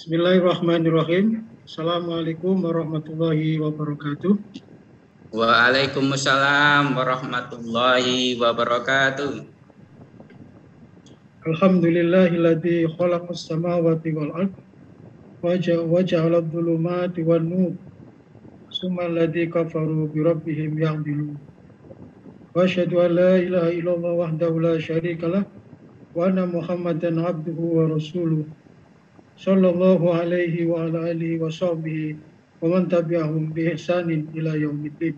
Bismillahirrahmanirrahim. Assalamualaikum warahmatullahi wabarakatuh. Waalaikumsalam warahmatullahi wabarakatuh. Alhamdulillahilladzi khalaqas samawati wal ard wa ja'ala adh-dhulumati wan nur. Summa alladzi kafaru bi rabbihim ya'dilun. Wa asyhadu an la ilaha illallah wahdahu la syarika lah wa anna Muhammadan abduhu wa rasuluh sallallahu alaihi wa ala alihi wa sahbihi wa man tabi'ahum bi ihsanin ila yaumiddin.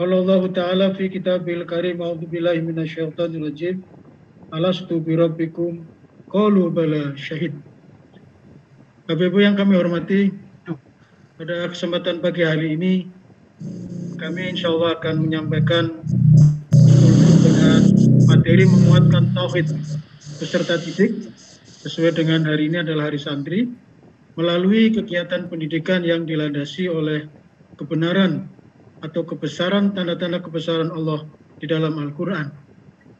Qala Allah Ta'ala fi kitabil karim a'udzu billahi minasyaitonir rajim. Alastu bi rabbikum qalu bala syahid. Bapak Ibu yang kami hormati, pada kesempatan pagi hari ini kami insya Allah akan menyampaikan dengan materi menguatkan tauhid beserta titik sesuai dengan hari ini adalah hari santri melalui kegiatan pendidikan yang dilandasi oleh kebenaran atau kebesaran tanda-tanda kebesaran Allah di dalam Al-Quran.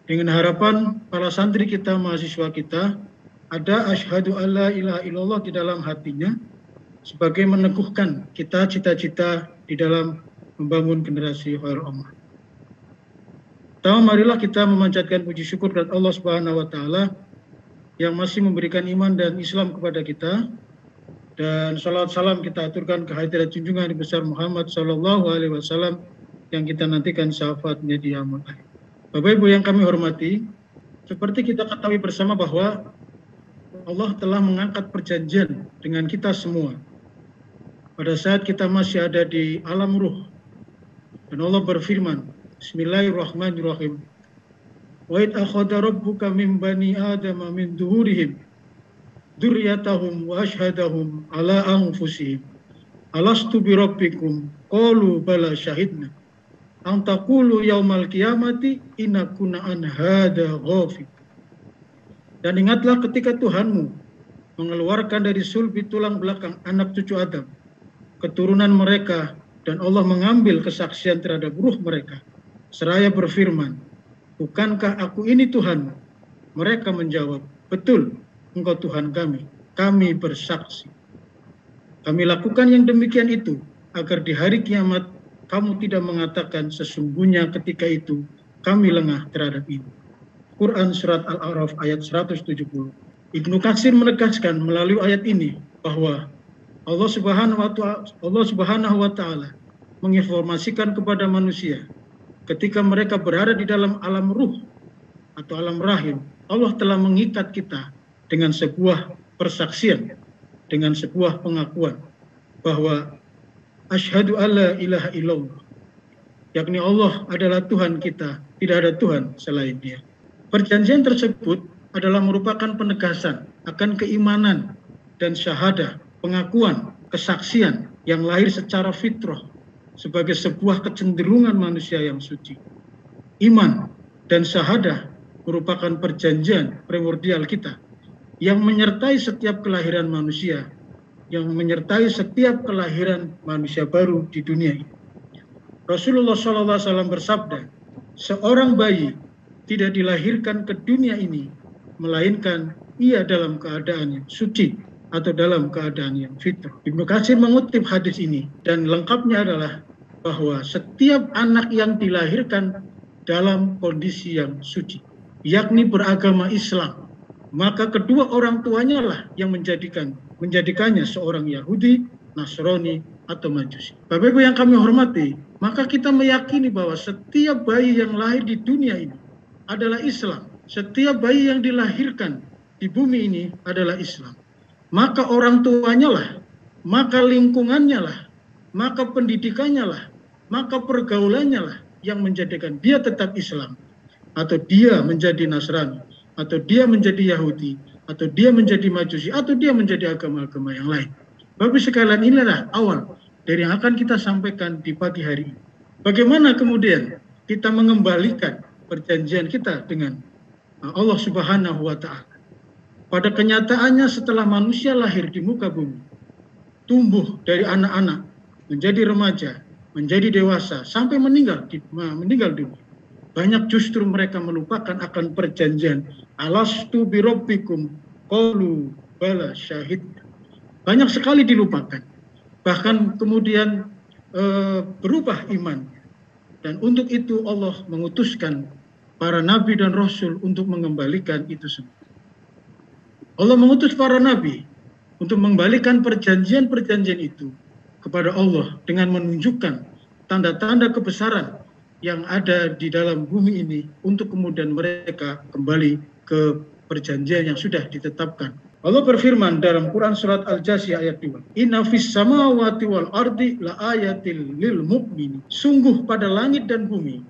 Dengan harapan para santri kita, mahasiswa kita, ada asyhadu alla ilaha illallah di dalam hatinya sebagai meneguhkan kita cita-cita di dalam membangun generasi khair ummah. Pertama marilah kita memanjatkan puji syukur kepada Allah Subhanahu wa taala yang masih memberikan iman dan Islam kepada kita. Dan salat salam kita aturkan kehadirat junjungan besar Muhammad Sallallahu Alaihi Wasallam yang kita nantikan syafaatnya di amal Bapak Ibu yang kami hormati, seperti kita ketahui bersama bahwa Allah telah mengangkat perjanjian dengan kita semua. Pada saat kita masih ada di alam ruh dan Allah berfirman Bismillahirrahmanirrahim Wa id akhadha rabbuka min bani adama min duhurihim dzurriyyatahum wa ashhadahum ala anfusihim. Alastu bi rabbikum? Qalu bala syahidna an taqulu yaumal qiyamati inna kunna an hada ghafil dan ingatlah ketika Tuhanmu mengeluarkan dari sulbi tulang belakang anak cucu Adam keturunan mereka dan Allah mengambil kesaksian terhadap ruh mereka. Seraya berfirman bukankah aku ini Tuhan? Mereka menjawab, betul, engkau Tuhan kami. Kami bersaksi. Kami lakukan yang demikian itu, agar di hari kiamat kamu tidak mengatakan sesungguhnya ketika itu kami lengah terhadap ini. Quran Surat Al-A'raf ayat 170. Ibnu Katsir menegaskan melalui ayat ini bahwa Allah Subhanahu Allah Subhanahu wa taala menginformasikan kepada manusia ketika mereka berada di dalam alam ruh atau alam rahim, Allah telah mengikat kita dengan sebuah persaksian, dengan sebuah pengakuan bahwa asyhadu alla ilaha illallah yakni Allah adalah Tuhan kita, tidak ada Tuhan selain Dia. Perjanjian tersebut adalah merupakan penegasan akan keimanan dan syahadah, pengakuan, kesaksian yang lahir secara fitrah sebagai sebuah kecenderungan manusia yang suci. Iman dan syahadah merupakan perjanjian primordial kita yang menyertai setiap kelahiran manusia, yang menyertai setiap kelahiran manusia baru di dunia ini. Rasulullah SAW bersabda, seorang bayi tidak dilahirkan ke dunia ini, melainkan ia dalam keadaan yang suci atau dalam keadaan yang fitrah. Ibnu Katsir mengutip hadis ini dan lengkapnya adalah bahwa setiap anak yang dilahirkan dalam kondisi yang suci, yakni beragama Islam, maka kedua orang tuanya lah yang menjadikan menjadikannya seorang Yahudi, Nasrani, atau Majusi. Bapak Ibu yang kami hormati, maka kita meyakini bahwa setiap bayi yang lahir di dunia ini adalah Islam. Setiap bayi yang dilahirkan di bumi ini adalah Islam. Maka orang tuanya lah, maka lingkungannya lah, maka pendidikannya lah, maka pergaulannya lah yang menjadikan dia tetap Islam atau dia menjadi Nasrani atau dia menjadi Yahudi atau dia menjadi Majusi atau dia menjadi agama-agama yang lain. Bapak sekalian inilah awal dari yang akan kita sampaikan di pagi hari ini. Bagaimana kemudian kita mengembalikan perjanjian kita dengan Allah Subhanahu wa taala. Pada kenyataannya setelah manusia lahir di muka bumi, tumbuh dari anak-anak menjadi remaja, menjadi dewasa sampai meninggal di, meninggal dunia. Banyak justru mereka melupakan akan perjanjian. Alastu birobbikum qalu bala syahid. Banyak sekali dilupakan. Bahkan kemudian e, berubah iman. Dan untuk itu Allah mengutuskan para nabi dan rasul untuk mengembalikan itu semua. Allah mengutus para nabi untuk mengembalikan perjanjian-perjanjian itu kepada Allah dengan menunjukkan tanda-tanda kebesaran yang ada di dalam bumi ini untuk kemudian mereka kembali ke perjanjian yang sudah ditetapkan. Allah berfirman dalam Quran surat Al-Jasiyah ayat 2. Inna fis samawati wal ardi la ayatil lil mu'mini. Sungguh pada langit dan bumi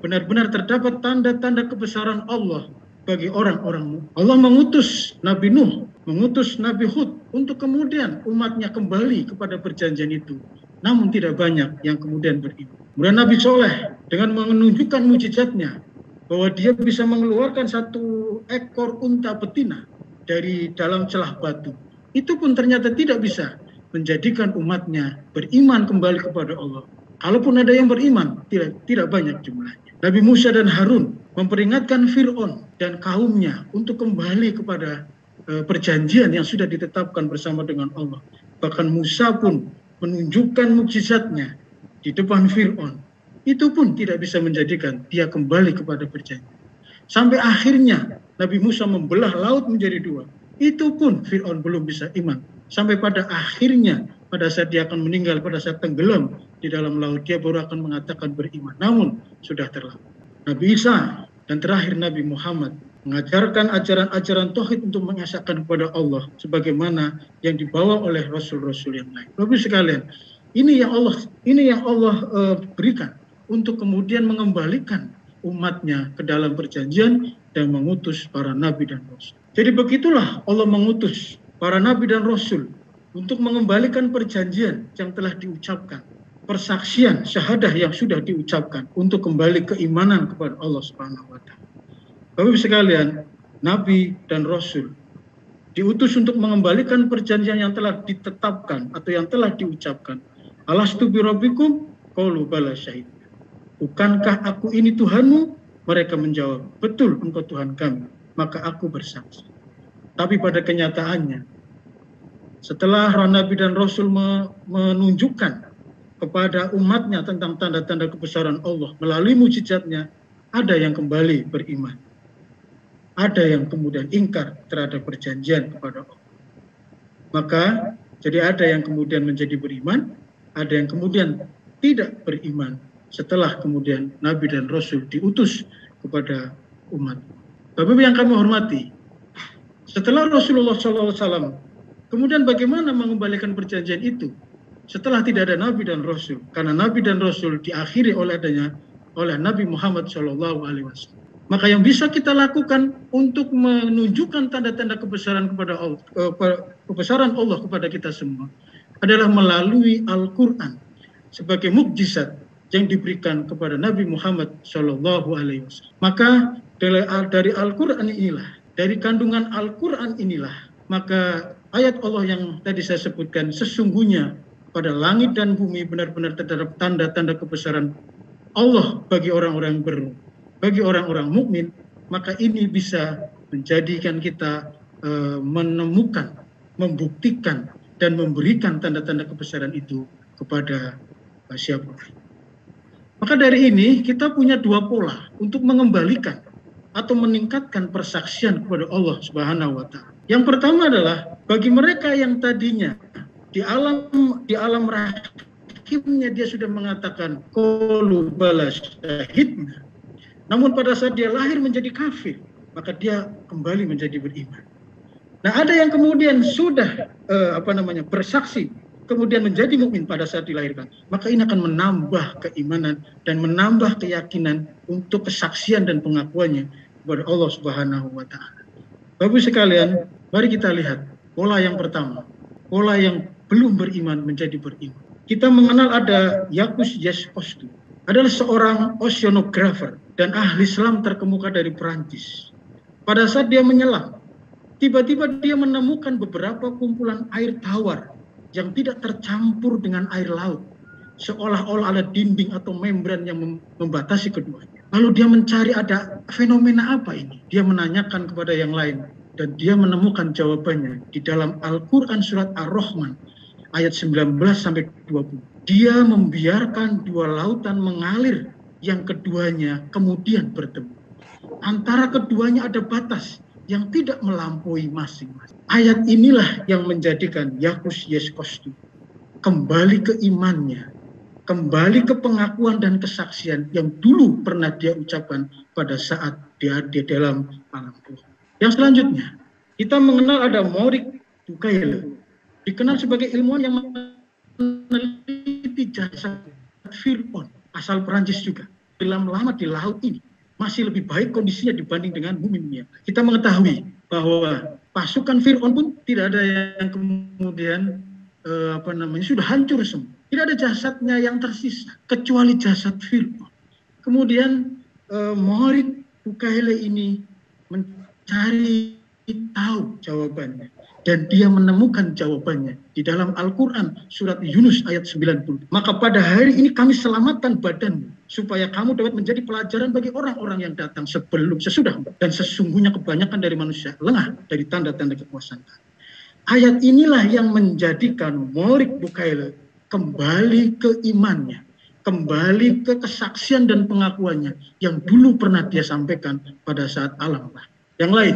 benar-benar terdapat tanda-tanda kebesaran Allah bagi orang-orang Allah mengutus Nabi Nuh, mengutus Nabi Hud untuk kemudian umatnya kembali kepada perjanjian itu. Namun tidak banyak yang kemudian beriman. Kemudian Nabi Soleh dengan menunjukkan mujizatnya bahwa dia bisa mengeluarkan satu ekor unta betina dari dalam celah batu. Itu pun ternyata tidak bisa menjadikan umatnya beriman kembali kepada Allah. Kalaupun ada yang beriman, tidak tidak banyak jumlahnya. Nabi Musa dan Harun memperingatkan Fir'aun dan kaumnya untuk kembali kepada perjanjian yang sudah ditetapkan bersama dengan Allah. Bahkan Musa pun menunjukkan mukjizatnya di depan Fir'aun, itu pun tidak bisa menjadikan dia kembali kepada perjanjian. Sampai akhirnya Nabi Musa membelah laut menjadi dua. Itu pun Fir'aun belum bisa iman. Sampai pada akhirnya pada saat dia akan meninggal, pada saat tenggelam di dalam laut, dia baru akan mengatakan beriman. Namun sudah terlambat. Nabi Isa dan terakhir Nabi Muhammad mengajarkan ajaran-ajaran tauhid untuk mengesahkan kepada Allah sebagaimana yang dibawa oleh rasul-rasul yang lain. Bapak sekalian, ini yang Allah ini yang Allah uh, berikan untuk kemudian mengembalikan umatnya ke dalam perjanjian dan mengutus para nabi dan rasul. Jadi begitulah Allah mengutus para nabi dan rasul untuk mengembalikan perjanjian yang telah diucapkan, persaksian syahadah yang sudah diucapkan untuk kembali keimanan kepada Allah Subhanahu wa taala. Bapak sekalian, nabi dan rasul diutus untuk mengembalikan perjanjian yang telah ditetapkan atau yang telah diucapkan Alastu birabbikum? Qalu bala syahid. Bukankah aku ini Tuhanmu? Mereka menjawab, betul engkau Tuhan kami. Maka aku bersaksi. Tapi pada kenyataannya, setelah Nabi dan Rasul menunjukkan kepada umatnya tentang tanda-tanda kebesaran Allah melalui mujizatnya, ada yang kembali beriman. Ada yang kemudian ingkar terhadap perjanjian kepada Allah. Maka jadi ada yang kemudian menjadi beriman, ada yang kemudian tidak beriman setelah kemudian Nabi dan Rasul diutus kepada umat. Bapak yang kami hormati, setelah Rasulullah SAW, kemudian bagaimana mengembalikan perjanjian itu? Setelah tidak ada Nabi dan Rasul, karena Nabi dan Rasul diakhiri oleh adanya oleh Nabi Muhammad SAW. Maka yang bisa kita lakukan untuk menunjukkan tanda-tanda kebesaran kepada Allah, eh, kebesaran Allah kepada kita semua adalah melalui Al-Quran sebagai mukjizat yang diberikan kepada Nabi Muhammad Shallallahu Alaihi Wasallam. Maka dari Al-Quran inilah, dari kandungan Al-Quran inilah, maka ayat Allah yang tadi saya sebutkan sesungguhnya pada langit dan bumi benar-benar terdapat tanda-tanda kebesaran Allah bagi orang-orang ber bagi orang-orang mukmin maka ini bisa menjadikan kita uh, menemukan membuktikan dan memberikan tanda-tanda kebesaran itu kepada siapa. Maka dari ini kita punya dua pola untuk mengembalikan atau meningkatkan persaksian kepada Allah Subhanahu wa taala. Yang pertama adalah bagi mereka yang tadinya di alam di alam rahimnya dia sudah mengatakan qalu balas syahidna. Namun pada saat dia lahir menjadi kafir, maka dia kembali menjadi beriman. Nah, ada yang kemudian sudah uh, apa namanya bersaksi kemudian menjadi mukmin pada saat dilahirkan, maka ini akan menambah keimanan dan menambah keyakinan untuk kesaksian dan pengakuannya kepada Allah Subhanahu wa taala. Bapak sekalian, mari kita lihat pola yang pertama, pola yang belum beriman menjadi beriman. Kita mengenal ada Yakus Yaskostu, adalah seorang oceanographer dan ahli selam terkemuka dari Perancis. Pada saat dia menyelam, tiba-tiba dia menemukan beberapa kumpulan air tawar yang tidak tercampur dengan air laut. Seolah-olah ada dinding atau membran yang membatasi keduanya. Lalu dia mencari ada fenomena apa ini. Dia menanyakan kepada yang lain. dan dia menemukan jawabannya di dalam Al-Qur'an surat Ar-Rahman ayat 19 sampai 20. Dia membiarkan dua lautan mengalir yang keduanya kemudian bertemu. Antara keduanya ada batas yang tidak melampaui masing-masing. Ayat inilah yang menjadikan Yakus Yeskostu kembali ke imannya, kembali ke pengakuan dan kesaksian yang dulu pernah dia ucapkan pada saat dia di dalam alam Tuhan. Yang selanjutnya, kita mengenal ada Morik Bukaila, dikenal sebagai ilmuwan yang meneliti jasa Fir'aun, asal Perancis juga. Dalam lama di laut ini, masih lebih baik kondisinya dibanding dengan bumi Kita mengetahui bahwa pasukan Fir'aun pun tidak ada yang kemudian eh, apa namanya sudah hancur semua. Tidak ada jasadnya yang tersisa kecuali jasad Fir'aun. Kemudian eh, Morik Bukaile ini mencari tahu jawabannya dan dia menemukan jawabannya di dalam Al-Quran surat Yunus ayat 90. Maka pada hari ini kami selamatkan badanmu supaya kamu dapat menjadi pelajaran bagi orang-orang yang datang sebelum sesudah dan sesungguhnya kebanyakan dari manusia lengah dari tanda-tanda kekuasaan. Ayat inilah yang menjadikan Morik Bukail kembali ke imannya, kembali ke kesaksian dan pengakuannya yang dulu pernah dia sampaikan pada saat alam. Yang lain,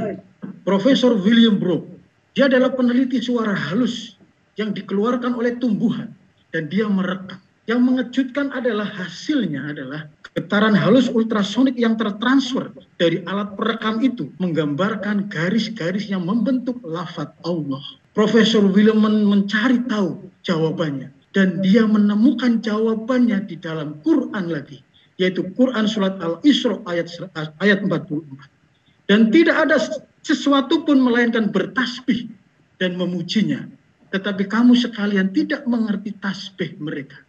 Profesor William Brook, dia adalah peneliti suara halus yang dikeluarkan oleh tumbuhan dan dia merekam. Yang mengejutkan adalah hasilnya adalah getaran halus ultrasonik yang tertransfer dari alat perekam itu menggambarkan garis-garis yang membentuk lafat Allah. Profesor William mencari tahu jawabannya dan dia menemukan jawabannya di dalam Quran lagi yaitu Quran surat Al-Isra ayat ayat 44. Dan tidak ada sesuatu pun melainkan bertasbih dan memujinya. Tetapi kamu sekalian tidak mengerti tasbih mereka.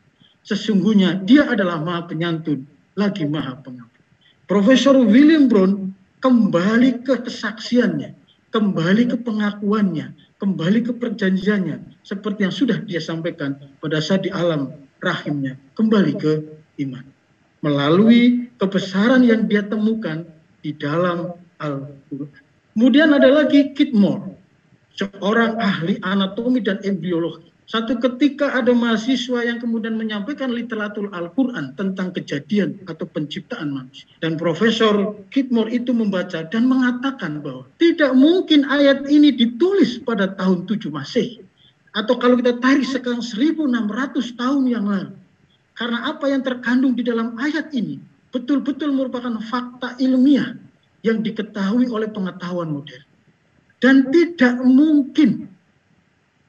Sesungguhnya dia adalah maha penyantun, lagi maha pengampun. Profesor William Brown kembali ke kesaksiannya, kembali ke pengakuannya, kembali ke perjanjiannya, seperti yang sudah dia sampaikan pada saat di alam rahimnya, kembali ke iman. Melalui kebesaran yang dia temukan di dalam Al-Quran. Kemudian ada lagi Kit Moore, seorang ahli anatomi dan embriologi. Satu ketika ada mahasiswa yang kemudian menyampaikan literatur Al-Quran tentang kejadian atau penciptaan manusia. Dan Profesor Kidmore itu membaca dan mengatakan bahwa tidak mungkin ayat ini ditulis pada tahun 7 Masehi. Atau kalau kita tarik sekarang 1600 tahun yang lalu. Karena apa yang terkandung di dalam ayat ini betul-betul merupakan fakta ilmiah yang diketahui oleh pengetahuan modern. Dan tidak mungkin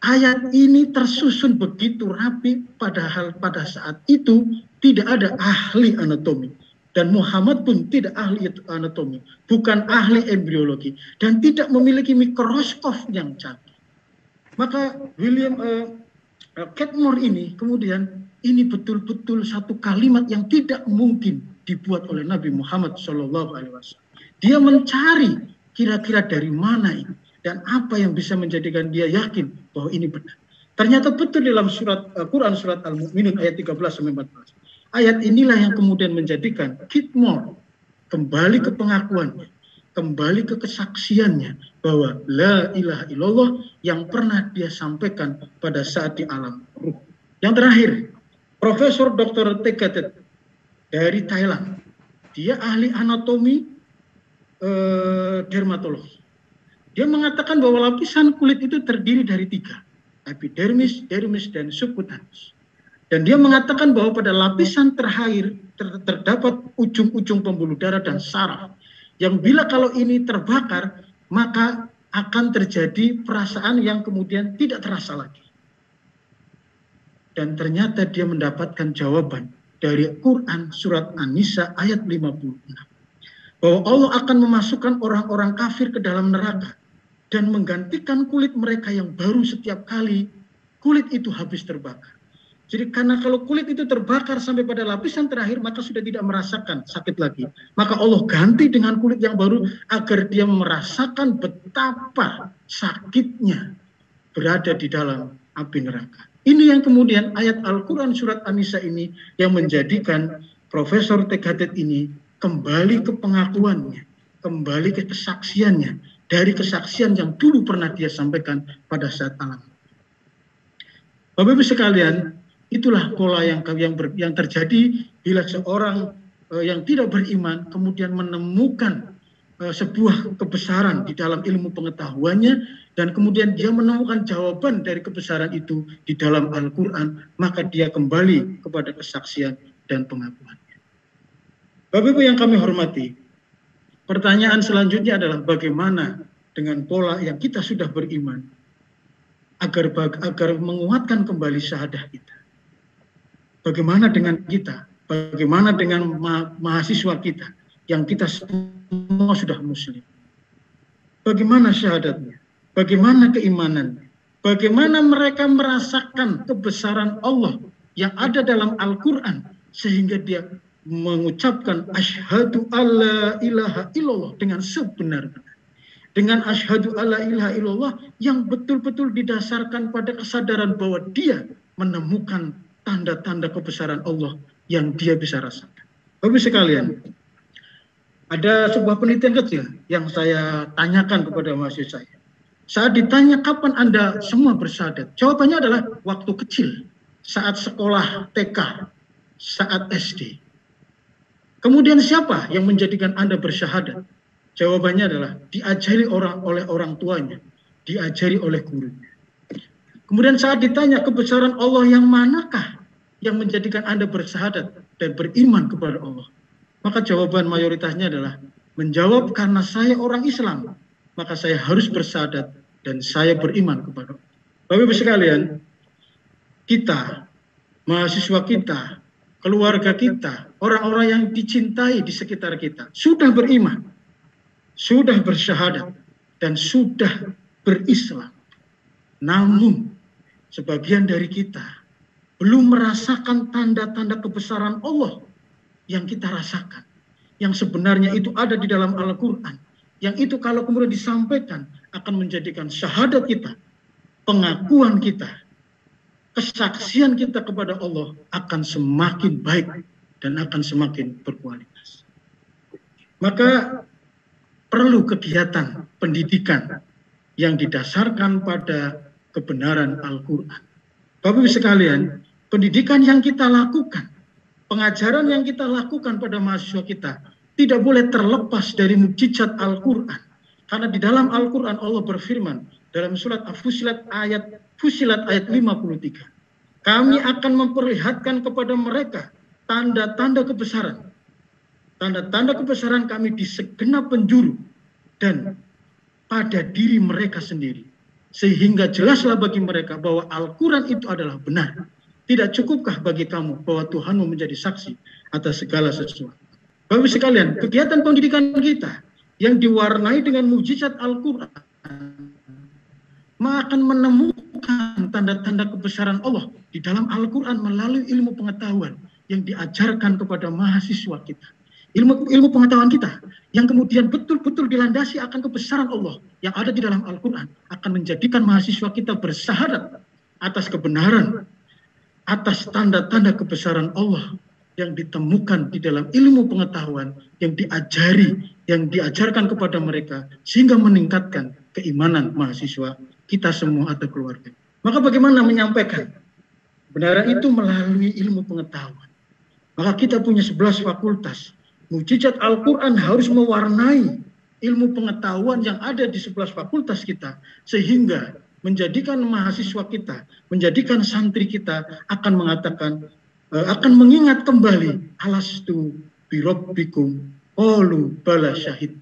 ayat ini tersusun begitu rapi padahal pada saat itu tidak ada ahli anatomi. Dan Muhammad pun tidak ahli anatomi, bukan ahli embriologi, dan tidak memiliki mikroskop yang canggih. Maka William uh, Catmore ini kemudian ini betul-betul satu kalimat yang tidak mungkin dibuat oleh Nabi Muhammad Shallallahu Alaihi Wasallam. Dia mencari kira-kira dari mana ini dan apa yang bisa menjadikan dia yakin bahwa ini benar. Ternyata betul dalam surat uh, Quran surat Al-Mu'minun ayat 13 sampai 14. Ayat inilah yang kemudian menjadikan Kitmore kembali ke pengakuannya, kembali ke kesaksiannya bahwa la ilaha illallah yang pernah dia sampaikan pada saat di alam ruh. Yang terakhir, Profesor Dr. Tegatet dari Thailand. Dia ahli anatomi eh, dermatologi. Dia mengatakan bahwa lapisan kulit itu terdiri dari tiga, epidermis, dermis, dan subcutaneous. Dan dia mengatakan bahwa pada lapisan terakhir ter terdapat ujung-ujung pembuluh darah dan saraf yang bila kalau ini terbakar maka akan terjadi perasaan yang kemudian tidak terasa lagi. Dan ternyata dia mendapatkan jawaban dari Quran surat An-Nisa ayat 56 bahwa Allah akan memasukkan orang-orang kafir ke dalam neraka dan menggantikan kulit mereka yang baru setiap kali kulit itu habis terbakar. Jadi karena kalau kulit itu terbakar sampai pada lapisan terakhir maka sudah tidak merasakan sakit lagi. Maka Allah ganti dengan kulit yang baru agar dia merasakan betapa sakitnya berada di dalam api neraka. Ini yang kemudian ayat Al-Quran surat An-Nisa ini yang menjadikan Profesor Tegadet ini kembali ke pengakuannya, kembali ke kesaksiannya dari kesaksian yang dulu pernah dia sampaikan pada saat alam. Bapak Ibu sekalian, itulah pola yang yang, ber, yang terjadi bila seorang uh, yang tidak beriman kemudian menemukan uh, sebuah kebesaran di dalam ilmu pengetahuannya dan kemudian dia menemukan jawaban dari kebesaran itu di dalam Al-Qur'an, maka dia kembali kepada kesaksian dan pengakuannya. Bapak Ibu yang kami hormati, Pertanyaan selanjutnya adalah bagaimana dengan pola yang kita sudah beriman agar agar menguatkan kembali syahadah kita. Bagaimana dengan kita? Bagaimana dengan ma mahasiswa kita yang kita semua sudah muslim? Bagaimana syahadatnya? Bagaimana keimanannya? Bagaimana mereka merasakan kebesaran Allah yang ada dalam Al-Quran sehingga dia mengucapkan asyhadu alla ilaha illallah dengan sebenar-benar. Dengan asyhadu alla ilaha illallah yang betul-betul didasarkan pada kesadaran bahwa dia menemukan tanda-tanda kebesaran Allah yang dia bisa rasakan. Bapak sekalian, ada sebuah penelitian kecil yang saya tanyakan kepada mahasiswa saya. Saat ditanya kapan Anda semua bersadat, jawabannya adalah waktu kecil, saat sekolah TK, saat SD. Kemudian siapa yang menjadikan Anda bersyahadat? Jawabannya adalah diajari orang oleh orang tuanya, diajari oleh gurunya. Kemudian saat ditanya kebesaran Allah yang manakah yang menjadikan Anda bersyahadat dan beriman kepada Allah? Maka jawaban mayoritasnya adalah menjawab karena saya orang Islam, maka saya harus bersyahadat dan saya beriman kepada Allah. Bapak Ibu sekalian, kita, mahasiswa kita, keluarga kita, orang-orang yang dicintai di sekitar kita sudah beriman, sudah bersyahadat, dan sudah berislam. Namun, sebagian dari kita belum merasakan tanda-tanda kebesaran Allah yang kita rasakan. Yang sebenarnya itu ada di dalam Al-Quran. Yang itu kalau kemudian disampaikan akan menjadikan syahadat kita, pengakuan kita, kesaksian kita kepada Allah akan semakin baik dan akan semakin berkualitas. Maka perlu kegiatan pendidikan yang didasarkan pada kebenaran Al-Quran. Bapak Ibu sekalian, pendidikan yang kita lakukan, pengajaran yang kita lakukan pada mahasiswa kita tidak boleh terlepas dari mukjizat Al-Quran. Karena di dalam Al-Quran Allah berfirman dalam surat Al-Fusilat ayat Fusilat ayat 53. Kami akan memperlihatkan kepada mereka tanda-tanda kebesaran. Tanda-tanda kebesaran kami di segenap penjuru dan pada diri mereka sendiri. Sehingga jelaslah bagi mereka bahwa Al-Quran itu adalah benar. Tidak cukupkah bagi kamu bahwa Tuhanmu menjadi saksi atas segala sesuatu. Bapak sekalian, kegiatan pendidikan kita yang diwarnai dengan mujizat Al-Quran akan menemukan tanda-tanda kebesaran Allah di dalam Al-Quran melalui ilmu pengetahuan yang diajarkan kepada mahasiswa kita. Ilmu ilmu pengetahuan kita yang kemudian betul-betul dilandasi akan kebesaran Allah yang ada di dalam Al-Quran akan menjadikan mahasiswa kita bersahadat atas kebenaran, atas tanda-tanda kebesaran Allah yang ditemukan di dalam ilmu pengetahuan yang diajari, yang diajarkan kepada mereka sehingga meningkatkan keimanan mahasiswa kita semua atau keluarga. Maka bagaimana menyampaikan kebenaran itu melalui ilmu pengetahuan. Maka kita punya 11 fakultas. Mujizat Al-Quran harus mewarnai ilmu pengetahuan yang ada di 11 fakultas kita. Sehingga menjadikan mahasiswa kita, menjadikan santri kita akan mengatakan, akan mengingat kembali alastu birobbikum olu bala syahid.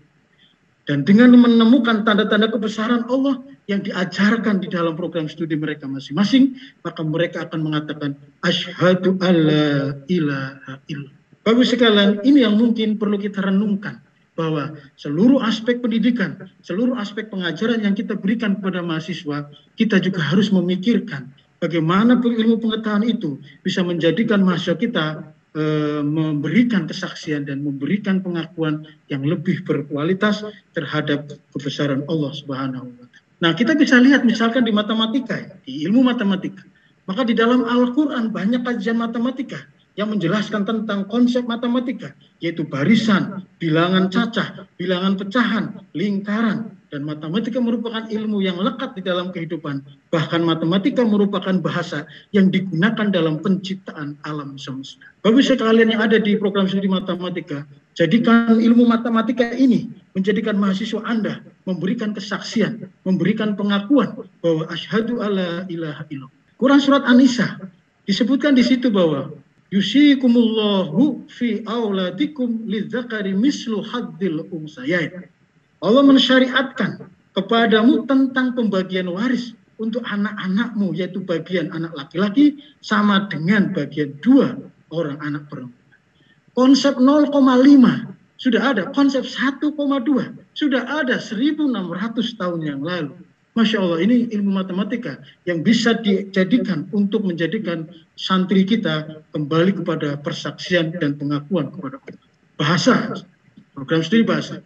Dan dengan menemukan tanda-tanda kebesaran Allah yang diajarkan di dalam program studi mereka masing-masing, maka mereka akan mengatakan asyhadu alla ilaha illallah. Bagus sekalian, ini yang mungkin perlu kita renungkan bahwa seluruh aspek pendidikan, seluruh aspek pengajaran yang kita berikan kepada mahasiswa, kita juga harus memikirkan bagaimana ilmu pengetahuan itu bisa menjadikan mahasiswa kita Eh, memberikan kesaksian dan memberikan pengakuan yang lebih berkualitas terhadap kebesaran Allah Subhanahu wa taala. Nah, kita bisa lihat misalkan di matematika, ya, di ilmu matematika. Maka di dalam Al-Qur'an banyak kajian matematika yang menjelaskan tentang konsep matematika, yaitu barisan, bilangan cacah, bilangan pecahan, lingkaran, Dan matematika merupakan ilmu yang lekat di dalam kehidupan. Bahkan matematika merupakan bahasa yang digunakan dalam penciptaan alam semesta. Bapak sekalian yang ada di program studi matematika, jadikan ilmu matematika ini menjadikan mahasiswa Anda memberikan kesaksian, memberikan pengakuan bahwa asyhadu alla ilaha illallah. Quran surat An-Nisa disebutkan di situ bahwa yusikumullahu fi auladikum lidzakari mislu haddil unsayain. Allah mensyariatkan kepadamu tentang pembagian waris untuk anak-anakmu yaitu bagian anak laki-laki sama dengan bagian dua orang anak perempuan. Konsep 0,5 sudah ada, konsep 1,2 sudah ada 1600 tahun yang lalu. Masya Allah, ini ilmu matematika yang bisa dijadikan untuk menjadikan santri kita kembali kepada persaksian dan pengakuan kepada Bahasa, program studi bahasa.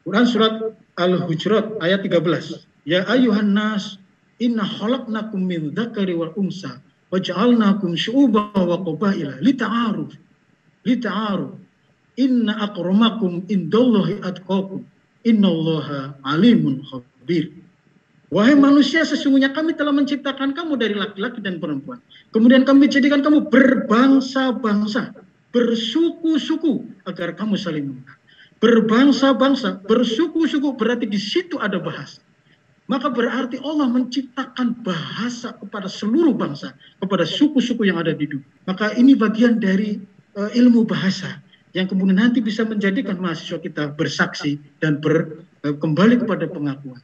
Quran surat Al-Hujurat ayat 13. Ya ayuhan nas inna khalaqnakum min dzakari wal unsa waj'alnakum syu'uban wa qabaila lita'aruf. Lita'aruf. Inna akramakum indallahi atqakum. Innallaha alimun khabir. Wahai manusia, sesungguhnya kami telah menciptakan kamu dari laki-laki dan perempuan. Kemudian kami jadikan kamu berbangsa-bangsa, bersuku-suku, agar kamu saling mengenal berbangsa-bangsa, bersuku-suku berarti di situ ada bahasa. Maka berarti Allah menciptakan bahasa kepada seluruh bangsa, kepada suku-suku yang ada di dunia. Maka ini bagian dari uh, ilmu bahasa yang kemudian nanti bisa menjadikan mahasiswa kita bersaksi dan ber, uh, kembali kepada pengakuan.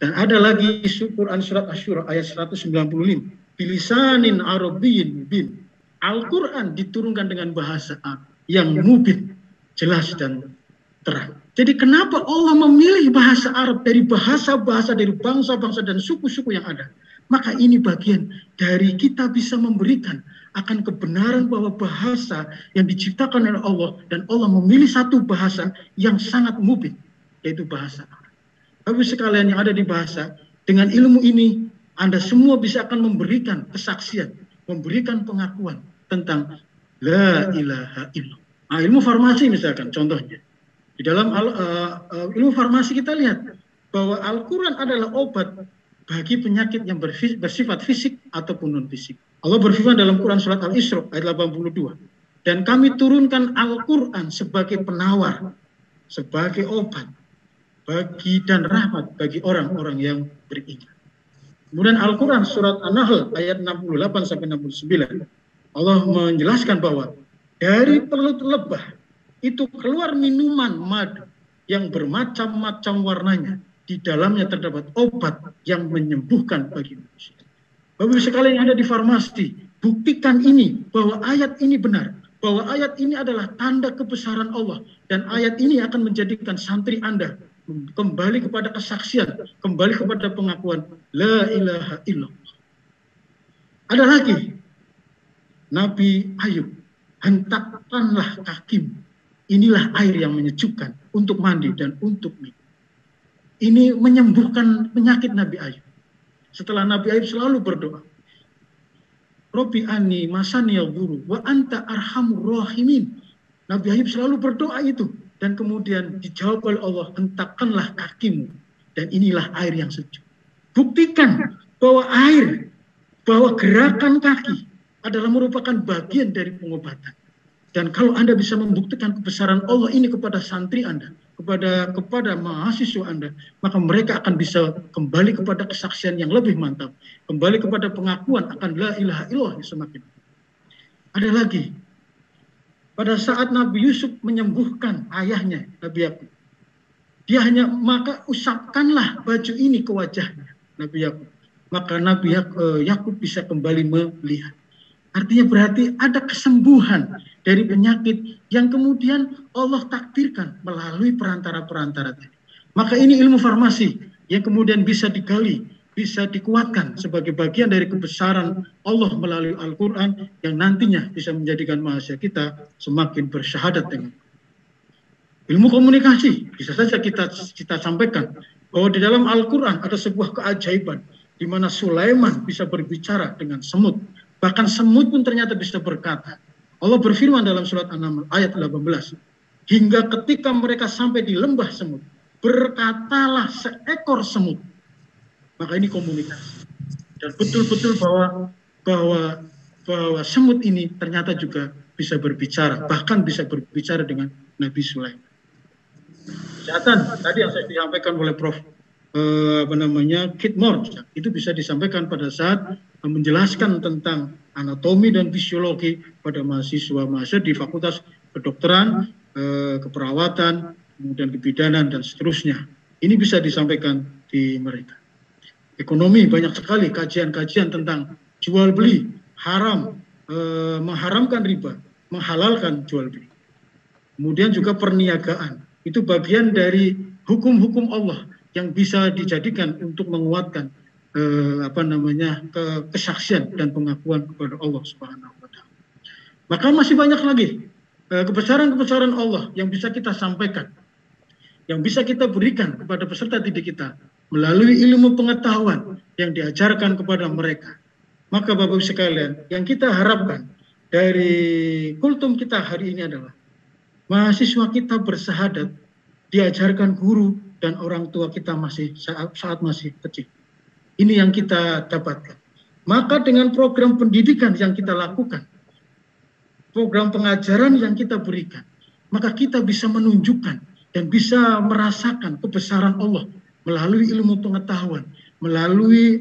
Dan ada lagi Quran surat Asyura ayat 195. Bilisanin Arabiyyin bin. Al-Quran diturunkan dengan bahasa yang mubin, jelas dan terang. Jadi kenapa Allah memilih bahasa Arab dari bahasa-bahasa dari bangsa-bangsa dan suku-suku yang ada? Maka ini bagian dari kita bisa memberikan akan kebenaran bahwa bahasa yang diciptakan oleh Allah dan Allah memilih satu bahasa yang sangat mubin, yaitu bahasa Arab. Tapi sekalian yang ada di bahasa, dengan ilmu ini Anda semua bisa akan memberikan kesaksian, memberikan pengakuan tentang la ilaha illallah. Nah, ilmu farmasi misalkan contohnya. Di dalam uh, ilmu farmasi kita lihat bahwa Al-Quran adalah obat bagi penyakit yang bersifat fisik ataupun non fisik. Allah berfirman dalam Quran surat Al-Isra ayat 82. Dan kami turunkan Al-Quran sebagai penawar, sebagai obat bagi dan rahmat bagi orang-orang yang beriman. Kemudian Al-Quran surat An-Nahl ayat 68 sampai 69. Allah menjelaskan bahwa dari perlut lebah itu keluar minuman madu yang bermacam-macam warnanya. Di dalamnya terdapat obat yang menyembuhkan bagi manusia. Bapak sekalian yang ada di farmasi, buktikan ini bahwa ayat ini benar. Bahwa ayat ini adalah tanda kebesaran Allah. Dan ayat ini akan menjadikan santri Anda kembali kepada kesaksian, kembali kepada pengakuan La ilaha illallah. Ada lagi, Nabi Ayub, hentakkanlah kakimu Inilah air yang menyejukkan untuk mandi dan untuk minum. Ini menyembuhkan penyakit Nabi Ayub. Setelah Nabi Ayub selalu berdoa. Robi ani masani guru wa anta arhamur rahimin. Nabi Ayub selalu berdoa itu dan kemudian dijawab oleh Allah, hentakkanlah kakimu dan inilah air yang sejuk. Buktikan bahwa air, bahwa gerakan kaki adalah merupakan bagian dari pengobatan. Dan kalau Anda bisa membuktikan kebesaran Allah ini kepada santri Anda, kepada kepada mahasiswa Anda, maka mereka akan bisa kembali kepada kesaksian yang lebih mantap, kembali kepada pengakuan akan la ilaha illallah semakin. Ada lagi, pada saat Nabi Yusuf menyembuhkan ayahnya, Nabi Yakub, dia hanya maka usapkanlah baju ini ke wajahnya, Nabi Yakub. Maka Nabi eh, Yakub bisa kembali melihat. Artinya berarti ada kesembuhan dari penyakit yang kemudian Allah takdirkan melalui perantara-perantara tadi. Maka ini ilmu farmasi yang kemudian bisa digali, bisa dikuatkan sebagai bagian dari kebesaran Allah melalui Al-Quran yang nantinya bisa menjadikan mahasiswa kita semakin bersyahadat dengan ilmu komunikasi. Bisa saja kita kita sampaikan bahwa di dalam Al-Quran ada sebuah keajaiban di mana Sulaiman bisa berbicara dengan semut Bahkan semut pun ternyata bisa berkata. Allah berfirman dalam surat An-Naml ayat 18. Hingga ketika mereka sampai di lembah semut. berkatalah seekor semut. Maka ini komunikasi. Dan betul-betul bahwa bahwa bahwa semut ini ternyata juga bisa berbicara, bahkan bisa berbicara dengan Nabi Sulaiman. Kejahatan tadi yang saya disampaikan oleh Prof. Eh, apa namanya Kitmore itu bisa disampaikan pada saat menjelaskan tentang anatomi dan fisiologi pada mahasiswa-mahasiswa di Fakultas Kedokteran, eh, Keperawatan, kemudian kebidanan dan seterusnya. Ini bisa disampaikan di mereka. Ekonomi banyak sekali kajian-kajian tentang jual beli haram, eh, mengharamkan riba, menghalalkan jual beli. Kemudian juga perniagaan. Itu bagian dari hukum-hukum Allah yang bisa dijadikan untuk menguatkan eh, apa namanya ke, kesaksian dan pengakuan kepada Allah Subhanahu wa taala. Maka masih banyak lagi eh, kebesaran-kebesaran Allah yang bisa kita sampaikan yang bisa kita berikan kepada peserta didik kita melalui ilmu pengetahuan yang diajarkan kepada mereka. Maka Bapak Ibu sekalian, yang kita harapkan dari kultum kita hari ini adalah mahasiswa kita bersahadat diajarkan guru dan orang tua kita masih saat, saat masih kecil. Ini yang kita dapatkan. Maka dengan program pendidikan yang kita lakukan, program pengajaran yang kita berikan, maka kita bisa menunjukkan dan bisa merasakan kebesaran Allah melalui ilmu pengetahuan, melalui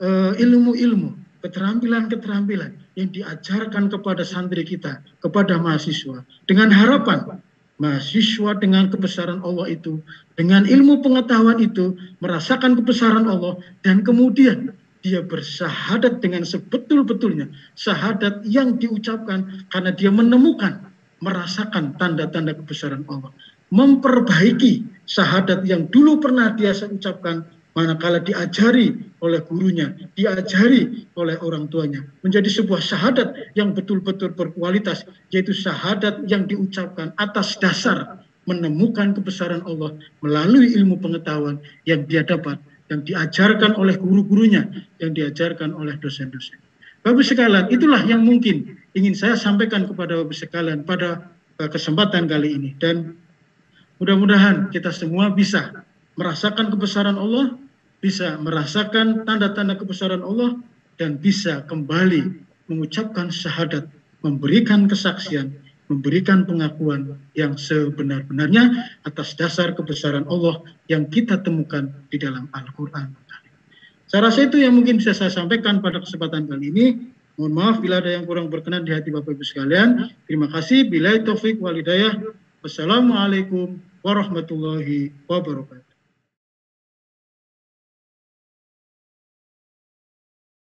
uh, ilmu-ilmu, keterampilan-keterampilan yang diajarkan kepada santri kita, kepada mahasiswa, dengan harapan mahasiswa dengan kebesaran Allah itu, dengan ilmu pengetahuan itu, merasakan kebesaran Allah, dan kemudian dia bersahadat dengan sebetul-betulnya, sahadat yang diucapkan karena dia menemukan, merasakan tanda-tanda kebesaran Allah. Memperbaiki syahadat yang dulu pernah dia ucapkan manakala diajari oleh gurunya, diajari oleh orang tuanya, menjadi sebuah syahadat yang betul-betul berkualitas, yaitu syahadat yang diucapkan atas dasar menemukan kebesaran Allah melalui ilmu pengetahuan yang dia dapat, yang diajarkan oleh guru-gurunya, yang diajarkan oleh dosen-dosen. Bapak sekalian, itulah yang mungkin ingin saya sampaikan kepada Bapak sekalian pada eh, kesempatan kali ini. Dan Mudah-mudahan kita semua bisa merasakan kebesaran Allah, bisa merasakan tanda-tanda kebesaran Allah, dan bisa kembali mengucapkan syahadat, memberikan kesaksian, memberikan pengakuan yang sebenar-benarnya atas dasar kebesaran Allah yang kita temukan di dalam Al-Quran. Saya rasa itu yang mungkin bisa saya sampaikan pada kesempatan kali ini. Mohon maaf bila ada yang kurang berkenan di hati Bapak Ibu sekalian. Terima kasih. Bila taufik walidayah. Wassalamualaikum warahmatullahi wabarakatuh.